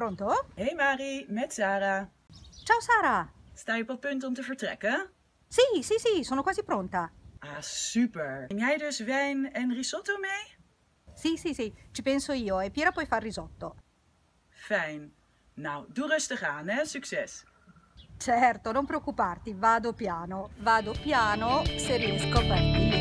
pronto? Hey Mari, met Sara. Ciao Sara! Sta je op het punt om te vertrekken? Sì, sì, sì, sono quasi pronta. Ah, super. Neem jij dus wijn en risotto mee? Sì, sì, sì, ci penso io e Piera puoi far risotto. Fijn. Nou, doe rustig aan, hè? Succes. Certo, non preoccuparti, vado piano, vado piano se riesco a partire.